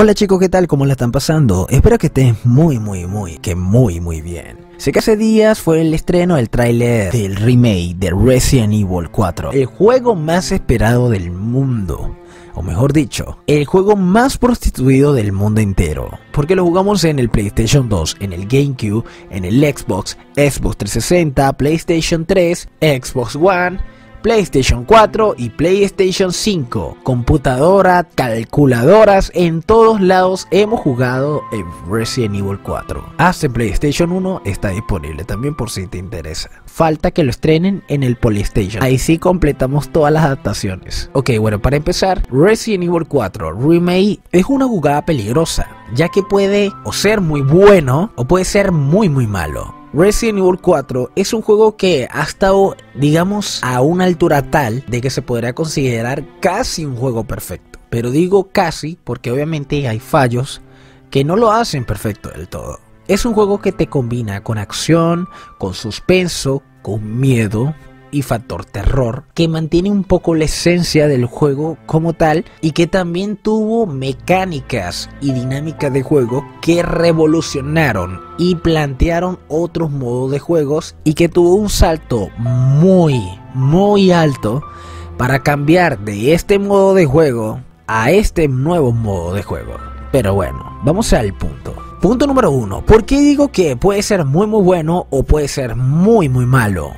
Hola chicos, ¿qué tal? ¿Cómo la están pasando? Espero que estén muy, muy, muy, que muy, muy bien. Sé que hace días fue el estreno del tráiler del remake de Resident Evil 4, el juego más esperado del mundo. O mejor dicho, el juego más prostituido del mundo entero. Porque lo jugamos en el PlayStation 2, en el GameCube, en el Xbox, Xbox 360, PlayStation 3, Xbox One PlayStation 4 y PlayStation 5, computadora, calculadoras, en todos lados hemos jugado en Resident Evil 4. Hasta PlayStation 1 está disponible también por si te interesa. Falta que lo estrenen en el PlayStation. Ahí sí completamos todas las adaptaciones. Ok, bueno, para empezar, Resident Evil 4 Remake es una jugada peligrosa, ya que puede o ser muy bueno o puede ser muy muy malo. Resident Evil 4 es un juego que ha estado, digamos, a una altura tal de que se podría considerar casi un juego perfecto. Pero digo casi porque obviamente hay fallos que no lo hacen perfecto del todo. Es un juego que te combina con acción, con suspenso, con miedo, y factor terror que mantiene un poco la esencia del juego como tal y que también tuvo mecánicas y dinámicas de juego que revolucionaron y plantearon otros modos de juegos y que tuvo un salto muy muy alto para cambiar de este modo de juego a este nuevo modo de juego. Pero bueno, vamos al punto. Punto número uno. ¿Por qué digo que puede ser muy muy bueno o puede ser muy muy malo?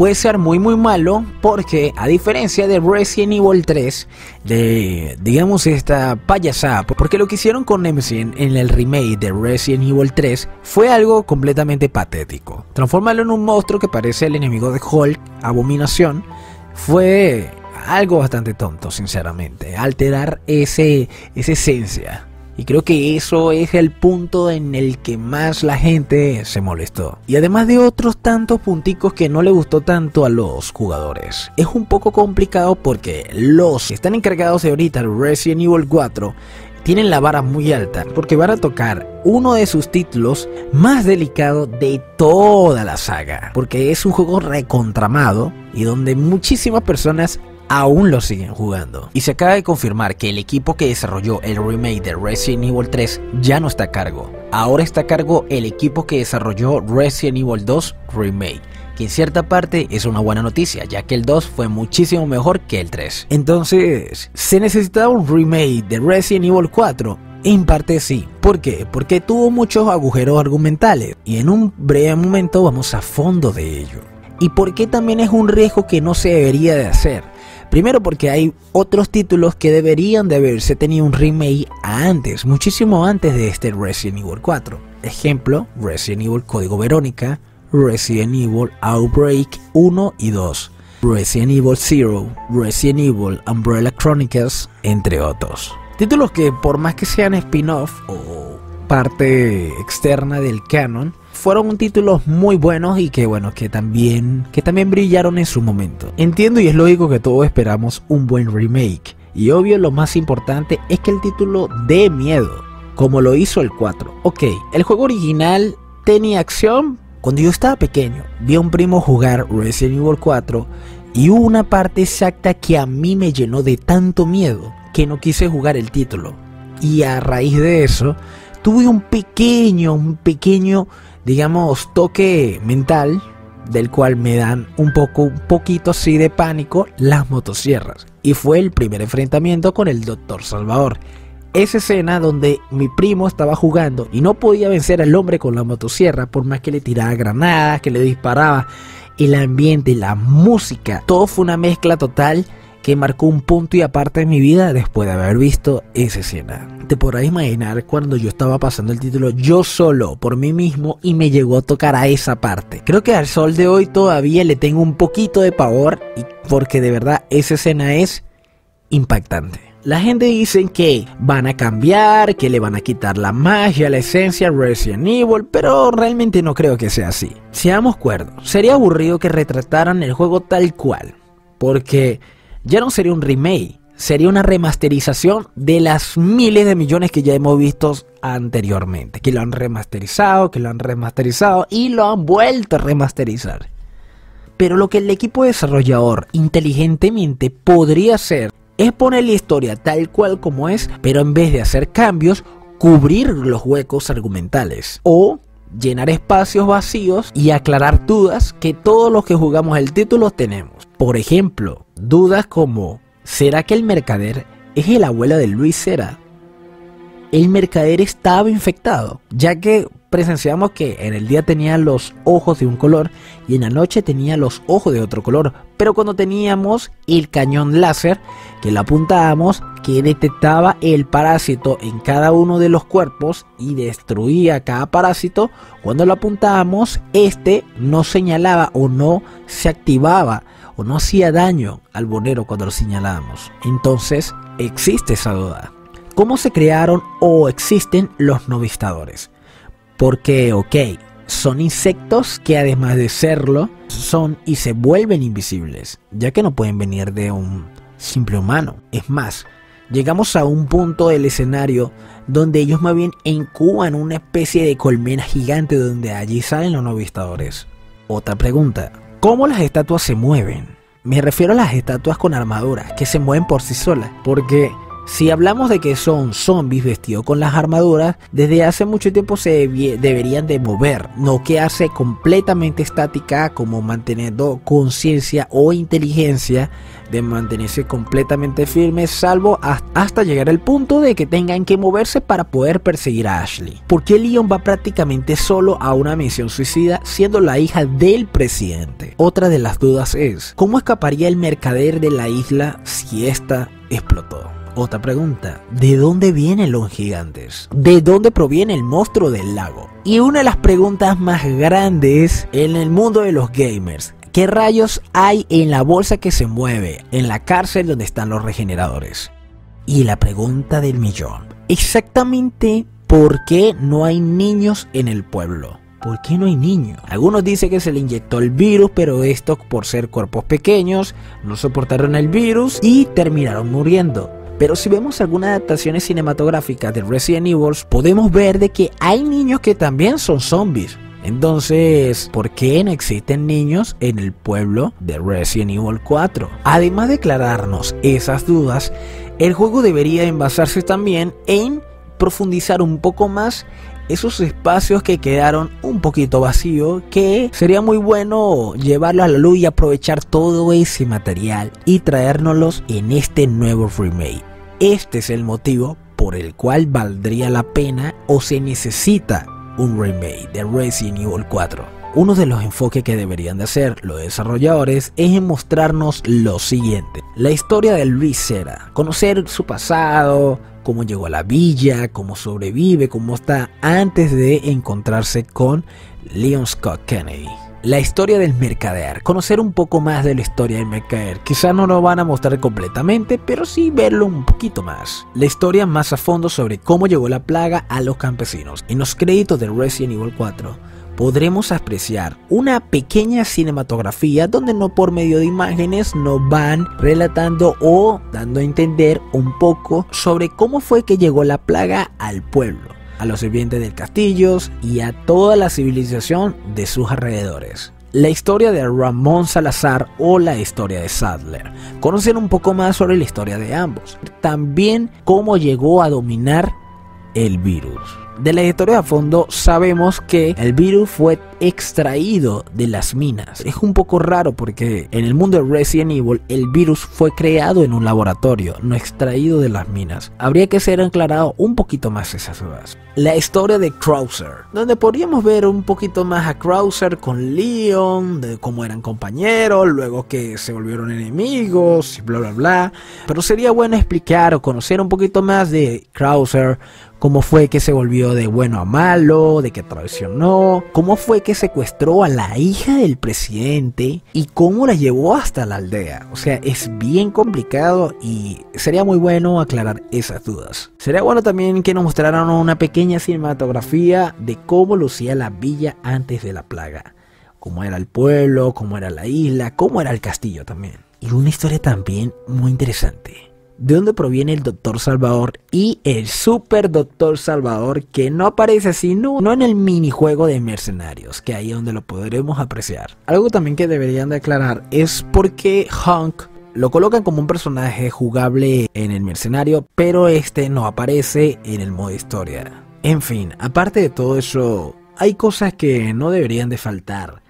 Puede ser muy muy malo porque a diferencia de Resident Evil 3, de digamos esta payasada, porque lo que hicieron con Nemesis en el remake de Resident Evil 3 fue algo completamente patético. Transformarlo en un monstruo que parece el enemigo de Hulk, Abominación, fue algo bastante tonto, sinceramente. Alterar ese, esa esencia y creo que eso es el punto en el que más la gente se molestó. Y además de otros tantos punticos que no le gustó tanto a los jugadores. Es un poco complicado porque los que están encargados de ahorita Resident Evil 4 tienen la vara muy alta porque van a tocar uno de sus títulos más delicados de toda la saga. Porque es un juego recontramado y donde muchísimas personas aún lo siguen jugando. Y se acaba de confirmar que el equipo que desarrolló el remake de Resident Evil 3 ya no está a cargo. Ahora está a cargo el equipo que desarrolló Resident Evil 2 Remake que en cierta parte es una buena noticia, ya que el 2 fue muchísimo mejor que el 3. Entonces, ¿se necesitaba un remake de Resident Evil 4? En parte sí. ¿Por qué? Porque tuvo muchos agujeros argumentales y en un breve momento vamos a fondo de ello. ¿Y por qué también es un riesgo que no se debería de hacer? Primero porque hay otros títulos que deberían de haberse tenido un remake antes, muchísimo antes de este Resident Evil 4. Ejemplo, Resident Evil Código Verónica, Resident Evil Outbreak 1 y 2, Resident Evil Zero, Resident Evil Umbrella Chronicles, entre otros. Títulos que por más que sean spin-off o parte externa del canon, fueron títulos muy buenos y que bueno, que también, que también brillaron en su momento. Entiendo y es lógico que todos esperamos un buen remake. Y obvio lo más importante es que el título dé miedo, como lo hizo el 4. Ok, el juego original tenía acción. Cuando yo estaba pequeño, vi a un primo jugar Resident Evil 4 y hubo una parte exacta que a mí me llenó de tanto miedo que no quise jugar el título. Y a raíz de eso, tuve un pequeño, un pequeño digamos, toque mental del cual me dan un poco, un poquito así de pánico las motosierras. Y fue el primer enfrentamiento con el Doctor Salvador. Esa escena donde mi primo estaba jugando y no podía vencer al hombre con la motosierra por más que le tiraba granadas, que le disparaba. El ambiente, la música, todo fue una mezcla total marcó un punto y aparte en mi vida después de haber visto esa escena. Te podrás imaginar cuando yo estaba pasando el título yo solo por mí mismo y me llegó a tocar a esa parte. Creo que al sol de hoy todavía le tengo un poquito de pavor porque de verdad esa escena es impactante. La gente dice que van a cambiar, que le van a quitar la magia, la esencia Resident Evil, pero realmente no creo que sea así. Seamos cuerdos, sería aburrido que retrataran el juego tal cual, porque ya no sería un remake, sería una remasterización de las miles de millones que ya hemos visto anteriormente, que lo han remasterizado, que lo han remasterizado y lo han vuelto a remasterizar. Pero lo que el equipo desarrollador inteligentemente podría hacer es poner la historia tal cual como es, pero en vez de hacer cambios, cubrir los huecos argumentales o llenar espacios vacíos y aclarar dudas que todos los que jugamos el título tenemos. Por ejemplo, dudas como ¿será que el mercader es el abuelo de Luis Cera? El mercader estaba infectado, ya que presenciamos que en el día tenía los ojos de un color y en la noche tenía los ojos de otro color. Pero cuando teníamos el cañón láser que lo apuntábamos, que detectaba el parásito en cada uno de los cuerpos y destruía cada parásito, cuando lo apuntábamos, este no señalaba o no se activaba o no hacía daño al bonero cuando lo señalábamos. Entonces existe esa duda. ¿Cómo se crearon o existen los novistadores? Porque, ok, son insectos que además de serlo, son y se vuelven invisibles, ya que no pueden venir de un simple humano. Es más, llegamos a un punto del escenario donde ellos más bien incuban una especie de colmena gigante donde allí salen los novistadores. Otra pregunta, ¿cómo las estatuas se mueven? Me refiero a las estatuas con armaduras, que se mueven por sí solas, porque si hablamos de que son zombies vestidos con las armaduras, desde hace mucho tiempo se deberían de mover, no quedarse completamente estática como manteniendo conciencia o inteligencia de mantenerse completamente firmes salvo hasta llegar al punto de que tengan que moverse para poder perseguir a Ashley. Porque Leon va prácticamente solo a una misión suicida siendo la hija del presidente. Otra de las dudas es, ¿cómo escaparía el mercader de la isla si esta explotó? Otra pregunta, ¿de dónde vienen los gigantes? ¿De dónde proviene el monstruo del lago? Y una de las preguntas más grandes en el mundo de los gamers, ¿qué rayos hay en la bolsa que se mueve en la cárcel donde están los regeneradores? Y la pregunta del millón, exactamente por qué no hay niños en el pueblo. ¿Por qué no hay niños? Algunos dicen que se le inyectó el virus, pero estos por ser cuerpos pequeños no soportaron el virus y terminaron muriendo. Pero si vemos algunas adaptaciones cinematográficas de Resident Evil, podemos ver de que hay niños que también son zombies. Entonces, ¿por qué no existen niños en el pueblo de Resident Evil 4? Además de aclararnos esas dudas, el juego debería envasarse también en profundizar un poco más esos espacios que quedaron un poquito vacíos, que sería muy bueno llevarlo a la luz y aprovechar todo ese material y traérnoslos en este nuevo remake. Este es el motivo por el cual valdría la pena o se necesita un remake de Resident Evil 4. Uno de los enfoques que deberían de hacer los desarrolladores es en mostrarnos lo siguiente. La historia de Luis Cera, conocer su pasado, cómo llegó a la villa, cómo sobrevive, cómo está antes de encontrarse con Leon Scott Kennedy la historia del mercader, conocer un poco más de la historia del mercader. Quizá no lo van a mostrar completamente, pero sí verlo un poquito más. La historia más a fondo sobre cómo llegó la plaga a los campesinos. En los créditos de Resident Evil 4 podremos apreciar una pequeña cinematografía donde no por medio de imágenes nos van relatando o dando a entender un poco sobre cómo fue que llegó la plaga al pueblo a los sirvientes del castillo y a toda la civilización de sus alrededores. La historia de Ramón Salazar o la historia de Sadler. Conocer un poco más sobre la historia de ambos. También cómo llegó a dominar el virus. De la historia a fondo sabemos que el virus fue extraído de las minas. Es un poco raro porque en el mundo de Resident Evil el virus fue creado en un laboratorio, no extraído de las minas. Habría que ser aclarado un poquito más esas dudas. La historia de Krauser, donde podríamos ver un poquito más a Krauser con Leon, de cómo eran compañeros, luego que se volvieron enemigos y bla bla bla. Pero sería bueno explicar o conocer un poquito más de Krauser, cómo fue que se volvió de bueno a malo, de que traicionó, cómo fue que secuestró a la hija del presidente y cómo la llevó hasta la aldea. O sea, es bien complicado y sería muy bueno aclarar esas dudas. Sería bueno también que nos mostraran una pequeña cinematografía de cómo lucía la villa antes de la plaga. Cómo era el pueblo, cómo era la isla, cómo era el castillo también. Y una historia también muy interesante de dónde proviene el Doctor Salvador y el Super Doctor Salvador que no aparece sino no en el minijuego de mercenarios, que ahí es donde lo podremos apreciar. Algo también que deberían de aclarar es por qué Hank Lo colocan como un personaje jugable en el mercenario, pero este no aparece en el modo historia. En fin, aparte de todo eso, hay cosas que no deberían de faltar.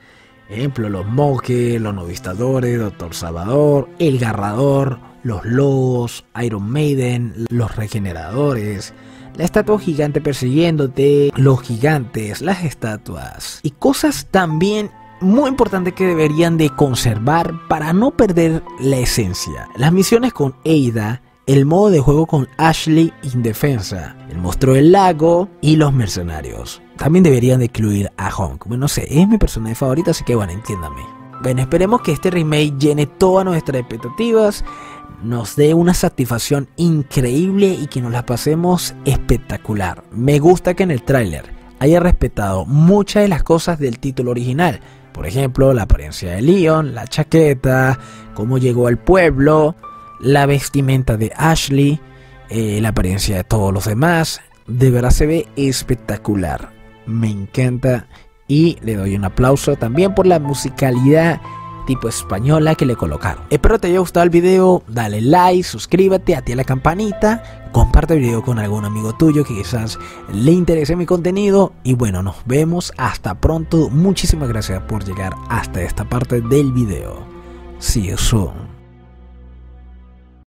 Ejemplo, los monjes, los novistadores, Doctor Salvador, el Garrador, los lobos, Iron Maiden, los regeneradores, la estatua gigante persiguiéndote, los gigantes, las estatuas y cosas también muy importantes que deberían de conservar para no perder la esencia. Las misiones con Ada, el modo de juego con Ashley Indefensa, el monstruo del lago y los mercenarios. También deberían de incluir a Honk. Bueno, no sé, es mi personaje favorito, así que bueno, entiéndame. Bueno, esperemos que este remake llene todas nuestras expectativas nos dé una satisfacción increíble y que nos la pasemos espectacular. Me gusta que en el tráiler haya respetado muchas de las cosas del título original. Por ejemplo, la apariencia de Leon, la chaqueta, cómo llegó al pueblo, la vestimenta de Ashley, eh, la apariencia de todos los demás. De verdad se ve espectacular. Me encanta y le doy un aplauso también por la musicalidad tipo española que le colocaron. Espero te haya gustado el video, dale like, suscríbete, a la campanita, comparte el video con algún amigo tuyo que quizás le interese mi contenido y bueno, nos vemos hasta pronto. Muchísimas gracias por llegar hasta esta parte del video. See you soon.